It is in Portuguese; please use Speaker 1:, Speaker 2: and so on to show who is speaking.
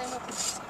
Speaker 1: fazer meu curso.